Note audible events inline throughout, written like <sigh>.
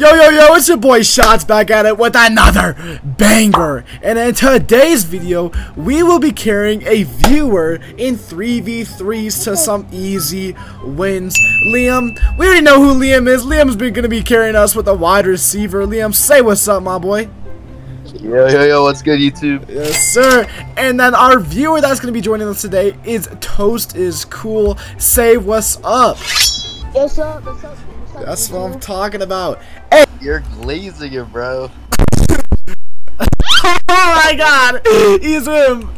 Yo, yo, yo, it's your boy Shawtzz back at it with another banger. And in today's video, we will be carrying a viewer in 3v3s to some easy wins. Liam, we already know who Liam is. Liam's been going to be carrying us with a wide receiver. Liam, say what's up, my boy. Yo, yo, yo, what's good, YouTube? Yes, sir. And then our viewer that's going to be joining us today is Toast is Cool. Say what's up. What's up? What's up? That's what I'm talking about. Hey, You're glazing it, bro. <laughs> oh my god, he's him.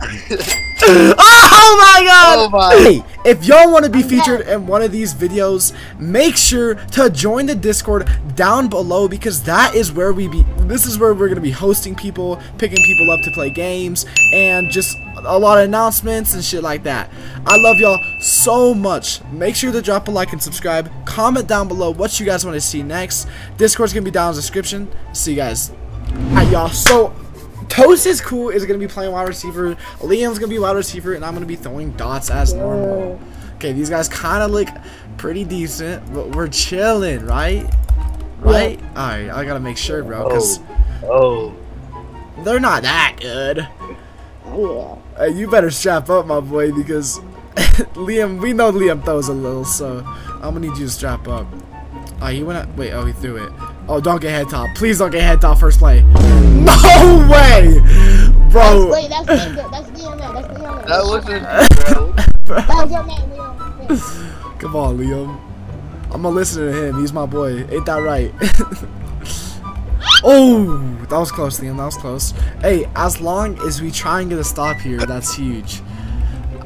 <laughs> <laughs> oh my god! Oh my- Hey, if y'all want to be featured in one of these videos, make sure to join the Discord down below because that is where we be. This is where we're gonna be hosting people, picking people up to play games, and just a lot of announcements and shit like that. I love y'all so much. Make sure to drop a like and subscribe. Comment down below what you guys want to see next. Discord's gonna be down in the description. See you guys. Alright, y'all. So. Toast is cool is gonna be playing wide receiver. Liam's gonna be wide receiver, and I'm gonna be throwing dots as normal. Okay, these guys kind of look pretty decent, but we're chilling, right? Right? Alright, I gotta make sure, bro, because oh, oh, they're not that good. Yeah. Hey, you better strap up, my boy, because <laughs> Liam, we know Liam throws a little, so I'm gonna need you to strap up. Oh, he went up. Wait, oh, he threw it. Oh, don't get head top. Please don't get head top first play. No! Bro. Wait, that's Liam. That's Liam. man. That's Liam. man. that wasn't, bro. That was your man, Liam. Come on, Liam. I'm gonna listen to him. He's my boy. Ain't that right? <laughs> oh, that was close, Liam. That was close. Hey, as long as we try and get a stop here, that's huge.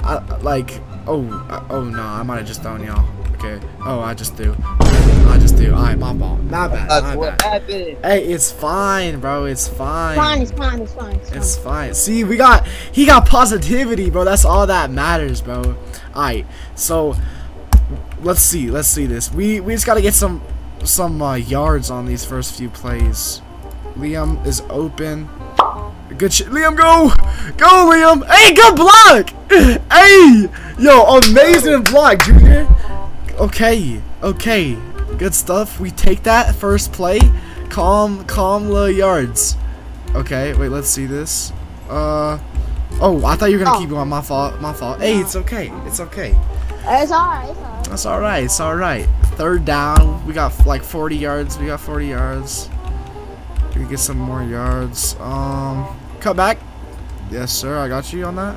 I, like, oh, oh no, I might have just thrown y'all. Okay. Oh, I just threw. I just threw. Alright, my ball. Not bad. That's Not what bad. happened. Hey, it's fine, bro. It's fine. Fine, it's fine, it's fine. It's fine. It's fine. See, we got he got positivity, bro. That's all that matters, bro. Alright, so let's see, let's see this. We we just gotta get some some uh, yards on these first few plays. Liam is open. Good shit. Liam, go! Go, Liam! Hey, good block! <laughs> Hey! Yo, amazing block, Junior! Okay, okay. Good stuff. We take that first play. Calm, calm the yards. Okay, wait, let's see this. Uh, oh, I thought you were gonna Oh. keep going. My fault, my fault. Hey, it's okay, it's okay. It's alright. It's alright. That's alright, it's alright. Third down, we got like 40 yards. We got 40 yards. We get some more yards. Um, cut back. Yes, sir, I got you on that.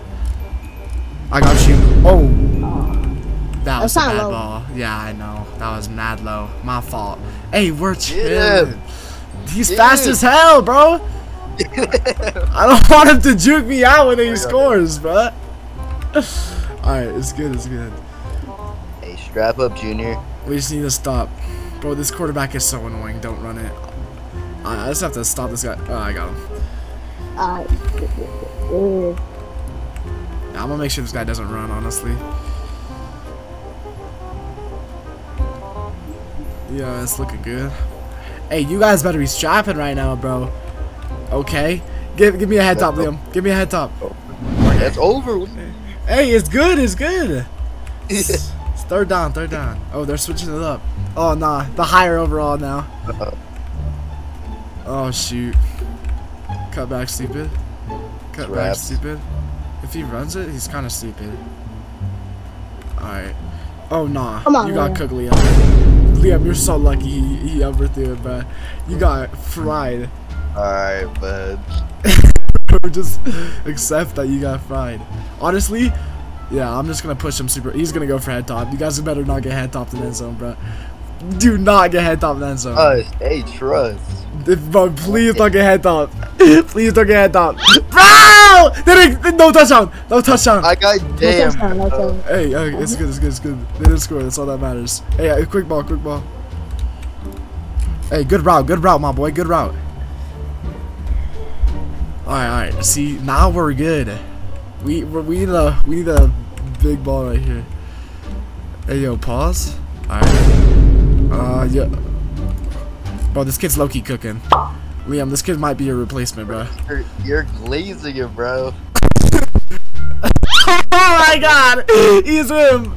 I got you. Oh, that was a bad low. ball. Yeah, I know. That was mad low. My fault. Hey, we're Get chilling. him. He's Get fast as hell, bro. <laughs> I don't <laughs> want him to juke me out when he scores, bro. <laughs> Alright, it's good, it's good. Hey, strap up, Junior. We just need to stop. Bro, this quarterback is so annoying. Don't run it. I I just have to stop this guy. Oh, I got him. Alright. Uh, I'm gonna make sure this guy doesn't run, honestly. Yeah, it's looking good. Hey, you guys better be strapping right now, bro. Okay? Give, give me a head top, Liam. Give me a head top. Oh. That's over. Hey, it's good, it's good. <laughs> It's third down, third down. Oh, they're switching it up. Oh, nah. The higher overall now. Uh-huh. Oh, shoot. Cut back, stupid. Cut back, stupid. If he runs it, he's kind of stupid. Alright. Oh, nah. Come on, you got Liam. cooked, Liam. Liam, you're so lucky he, he overthrew it, bro. You got fried. Alright, bud. <laughs> just accept that you got fried. Honestly, yeah, I'm just gonna push him super. He's gonna go for head top. You guys better not get head top in end zone, bro. Do not get head top in end zone. Uh, hey, trust. If, bro, please don't get head top. <laughs> please don't get head top. Bro! They didn't, no touchdown. No touchdown. I got no damn. touchdown, no touchdown. hey, okay, it's good. It's good. It's good. They didn't score. That's all that matters. Hey, quick ball. Quick ball. Hey, good route. Good route, my boy. Good route. Alright, alright. See, now we're good. We we're, we need a we need a big ball right here. Hey yo, pause. Alright. Uh yeah. Bro, this kid's low key cooking. Liam, this kid might be a replacement, bro. You're, you're glazing it, bro. <laughs> oh my god! He's him!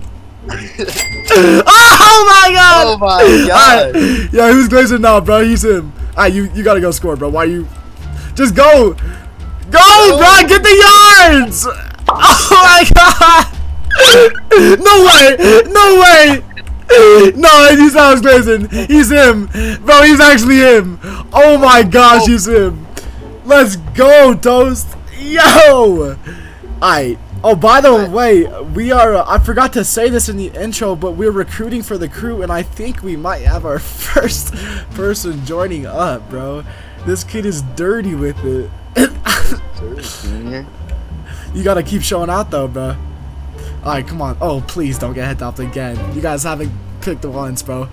<laughs> oh my god! Oh my Alright, god. Yeah, who's glazing now, bro? He's him. Alright, you, you gotta go score, bro. Why you... Just go! Go, bro! Get the yards! Oh my god! <laughs> No way! No way! <laughs> No, he's Alex Glazing. He's him. Bro, he's actually him. Oh my gosh, he's him. Let's go, Toast. Yo! Alright. Oh, by the way, we are. Uh, I forgot to say this in the intro, but we're recruiting for the crew, and I think we might have our <laughs> first person joining up, bro. This kid is dirty with it. You gotta keep showing out, though, bro. Alright, come on. Oh, please don't get head topped again. You guys haven't picked the ones, bro.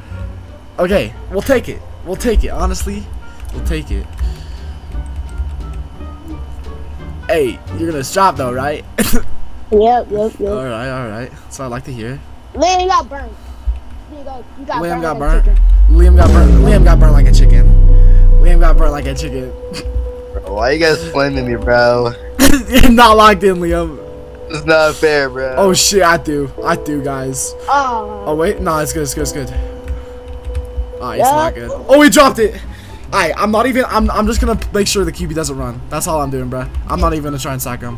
Okay, we'll take it. We'll take it. Honestly, we'll take it. Hey, you're gonna stop though, right? <laughs> Yep, yep, yep. alright, alright. That's what I like to hear. Liam, got burnt. You got, you got Liam got like burnt. Liam got burnt. Liam got burnt like a chicken. Liam got burnt like a chicken. Bro, <laughs> why you guys flaming me, bro? <laughs> You're not locked in, Liam. It's not fair, bro. Oh shit, I do. I do, guys. Oh. Oh wait, no, it's good, it's good, it's good. Alright, it's Yeah. not good. Oh, he dropped it. Alright, I'm not even. I'm. I'm just gonna make sure the QB doesn't run. That's all I'm doing, bro. I'm not even gonna try and sack him.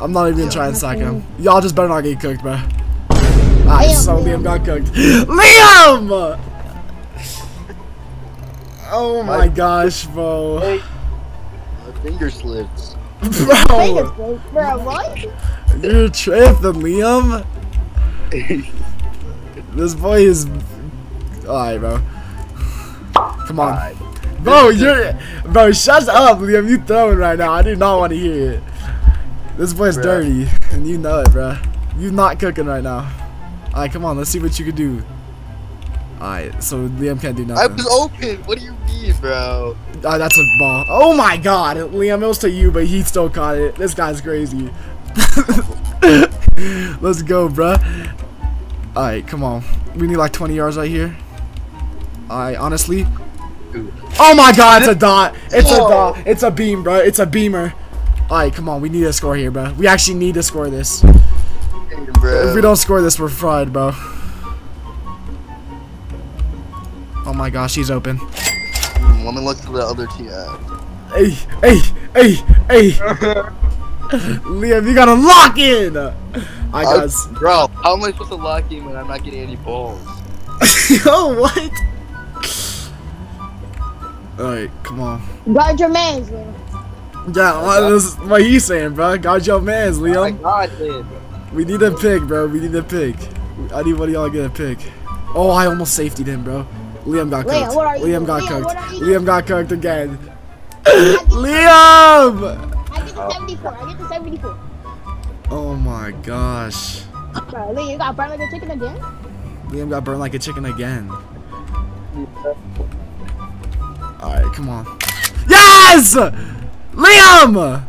I'm not even gonna try and sack him. Y'all just better not get cooked, bro. Alright, Liam, so Liam. Liam got cooked. <gasps> Liam! <laughs> Oh my gosh, bro. My finger slips. Fingers, Bro, bro. Bro, what? you're tripping, Liam. This boy is. Alright, bro. Come on. Alright. Bro, you're. Bro, shut up, Liam. You throwing right now. I do not want to hear it. This boy's Bruh. dirty, and you know it, bro. You not cooking right now. Alright, come on. Let's see what you can do. Alright, so Liam can't do nothing. I was open. What do you mean, bro? Ah, that's a ball. Oh my god. Liam, it was to you, but he still caught it. This guy's crazy. <laughs> Let's go, bruh. Alright, come on. We need like 20 yards right here. Alright, honestly. Oh my god, it's a dot. It's a dot. It's a beam, bro. It's a beamer. Alright, come on. We need to score here, bro. We actually need to score this. Bro. If we don't score this, we're fried, bro. Oh my gosh, he's open. Let me look to the other team. Uh, Hey, hey, hey, hey. <laughs> Liam, you gotta lock in. Alright, guys. bro, how am I supposed to lock in when I'm not getting any balls? Yo, <laughs> what? Alright, come on. Guard your mans, Liam. Yeah, what, this, what he's saying, bro. Guard your mans, Oh my Liam. god, Lynn. We need a pick, bro. We need a pick. I need one of y'all to get a pick. Oh, I almost safetied him, bro. Liam got Liam, cooked. what are you Liam got Liam, cooked. what are you Liam got cooked again. <coughs> Liam! I get the 74. I get the 74. Oh my gosh. Bro, Liam, you got burned like a chicken again? Liam got burned like a chicken again. Alright, come on. Yes! Liam!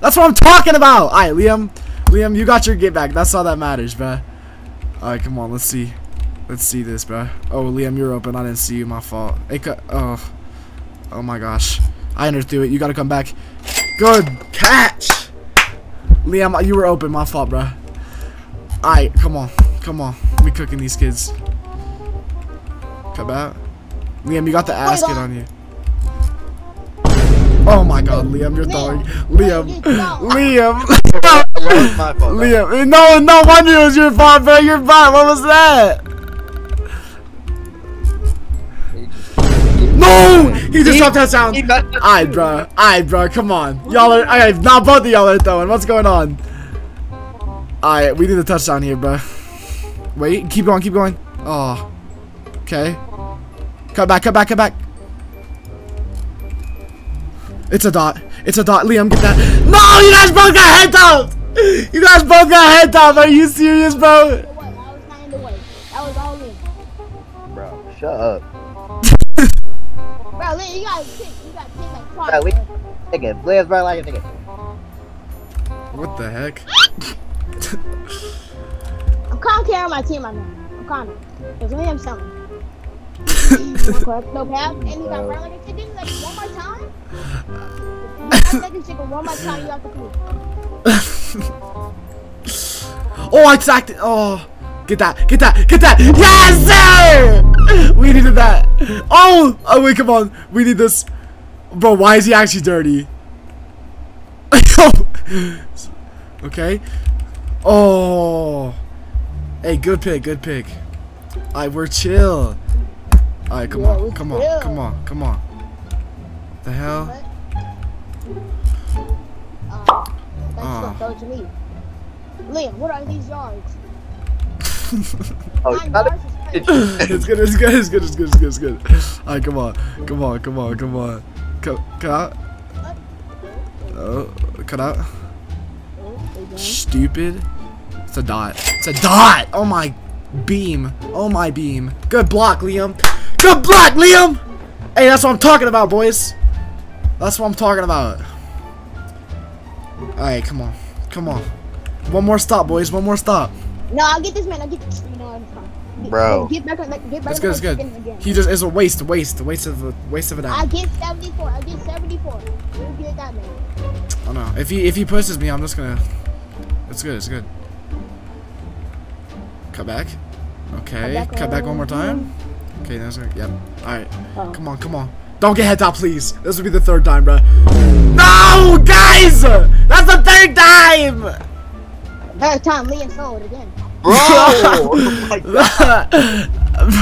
That's what I'm talking about! Alright, Liam. Liam, you got your get back. That's all that matters, bruh. Alright, come on. Let's see. Let's see this, bro. Oh, Liam, you're open. I didn't see you. My fault. Cu- oh. Oh my gosh. I underthrew it. You gotta come back. Good catch! Liam, you were open. My fault, bro. Alright, come on. Come on. We cooking these kids. Come out. Liam, you got the ass kid on you. Oh my god, Liam, you're throwing. Liam. Liam. <laughs> That was my fault. Liam. No, no wonder it was your fault, bro. Your fault. What was that? No! He just dropped that sound. Alright, bro. Alright, bro. Come on. Y'all are. Alright, not both of y'all are throwing. What's going on? Alright, we need a touchdown here, bro. Wait, keep going, keep going. Oh. Okay. Cut back, cut back, cut back. It's a dot. It's a dot. Liam, get that. No, you guys both got head topped. You guys both got head topped. Are you serious, bro? The was not in the way. That was all in. Bro, shut up. Bro, Liam, you got kick. You got kick like Bro, twice. we- bro. Nigga, Blaze bro like a nigga. What the heck? <laughs> I'm kind of carrying my team right now. I'm kind of. Because Liam's something. No pass. And you got burnt like a chicken. Like, one more time? You like a chicken one more time. You have to prove. <laughs> <laughs> Oh, I sacked it. Oh, get that, get that, get that. Yes, sir. <laughs> We needed that. Oh, oh wait, come on. We need this, bro. Why is he actually dirty? <laughs> okay. Oh. Hey, good pick, good pick. Alright, we're chill. Alright, come Yeah, on, we're come on, come on, come on. The hell? What? Uh, that's gonna throw it to me. Liam, what are these yards? <laughs> Oh, <laughs> It's good, it's good, it's good, it's good, it's good, it's good. Alright, come on, come on, come on, come on. Cut, out. Oh, cut out. Stupid. It's a dot. It's a dot! Oh my beam. Oh my beam. Good block, Liam. Good block, Liam! Hey, that's what I'm talking about, boys. That's what I'm talking about. Alright, come on. Come on. One more stop, boys. One more stop. No, I'll get this man. I'll get this. You know, it's fine. Get- Bro. Get back on. Get back It's good, it's good. again. He just is a waste, waste, waste of a waste of a I dime. get 74. I get 74. We'll get that man. I don't know. If he if he pushes me, I'm just gonna. It's good. It's good. Cut back. Okay. Cut back Cut back one more time. Okay. That's right. Yep. All right. Oh. Come on. Come on. Don't get head top, please. This will be the third time, bro. No, guys. That's the third time. Third time, Liam sold again. Bro! oh my god.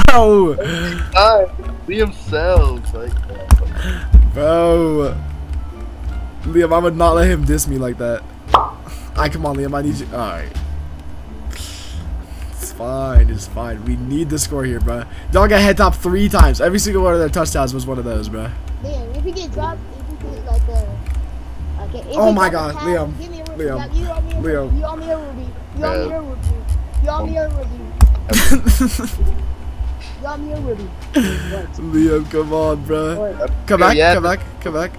bro. God. Liam sells. Like, Bro. Liam, I would not let him diss me like that. Alright, come on, Liam. I need you. Alright. It's fine. It's fine. We need the score here, bro. Dog got head top three times. Every single one of their touchdowns was one of those, bro. Liam, if you get dropped, if you get like the. Okay, if Oh you my God, a pass, Liam, Give me a ruby. Liam, You owe me a Liam. ruby. You owe me a ruby. You owe me a ruby. You owe me a ruby. <laughs> You owe me a ruby. Liam, come on, bro. What? Come back, come back, come back.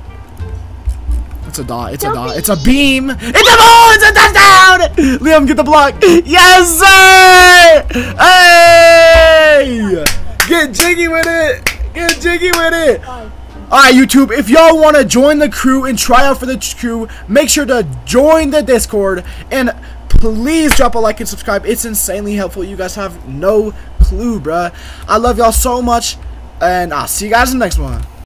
It's a dot. It's a Don't dot. be- It's a beam. It's a ball. It's a touchdown. Liam, get the block. Yes, sir. Hey, get jiggy with it. Get jiggy with it. Alright, YouTube, if y'all want to join the crew and try out for the crew, make sure to join the Discord and please drop a like and subscribe. It's insanely helpful. You guys have no clue, bruh. I love y'all so much, and I'll see you guys in the next one.